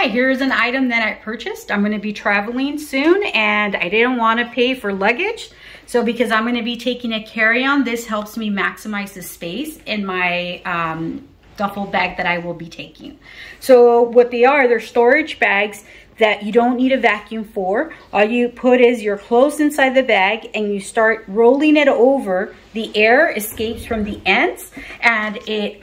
hi, here's an item that I purchased. I'm gonna be traveling soon and I didn't wanna pay for luggage. So because I'm gonna be taking a carry-on, this helps me maximize the space in my um, duffel bag that I will be taking. So what they are, they're storage bags that you don't need a vacuum for. All you put is your clothes inside the bag and you start rolling it over. The air escapes from the ends and it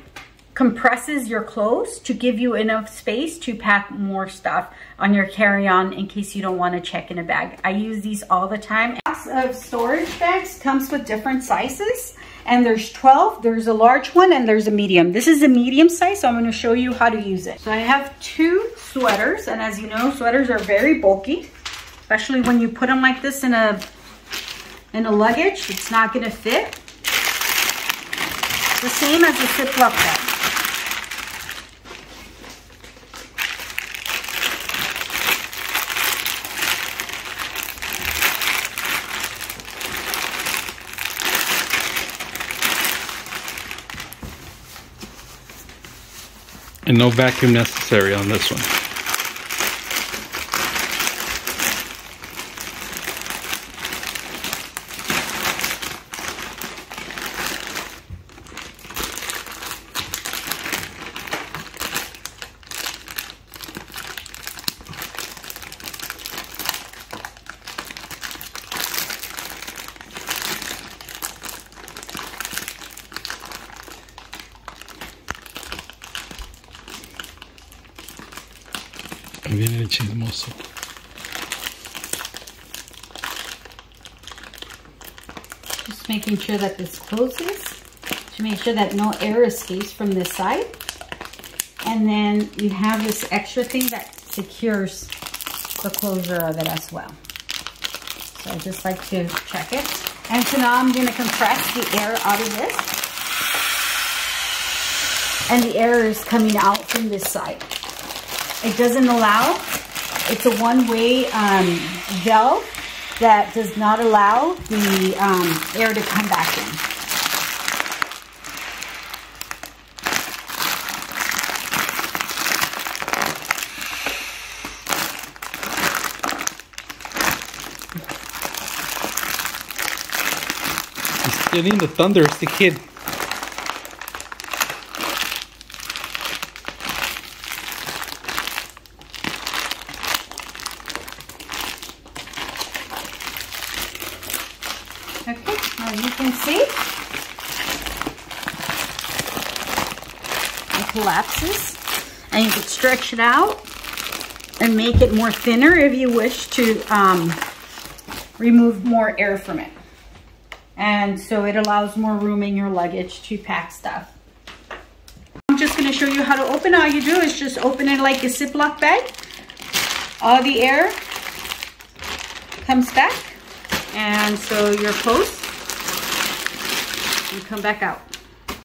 compresses your clothes to give you enough space to pack more stuff on your carry-on in case you don't want to check in a bag. I use these all the time. Box of storage bags comes with different sizes and there's 12, there's a large one and there's a medium. This is a medium size, so I'm gonna show you how to use it. So I have two sweaters and as you know, sweaters are very bulky, especially when you put them like this in a, in a luggage, it's not gonna fit. The same as a Ziploc bag. And no vacuum necessary on this one. Viene el chismoso. Just making sure that this closes to make sure that no air escapes from this side. And then you have this extra thing that secures the closure of it as well. So I just like to check it. And so now I'm gonna compress the air out of this. And the air is coming out from this side. It doesn't allow, it's a one-way um, valve that does not allow the um, air to come back in. Getting the thunder, it's the kid. Now you can see it collapses and you can stretch it out and make it more thinner if you wish to um, remove more air from it. And so it allows more room in your luggage to pack stuff. I'm just gonna show you how to open. All you do is just open it like a Ziploc bag. All the air comes back and so your post you come back out.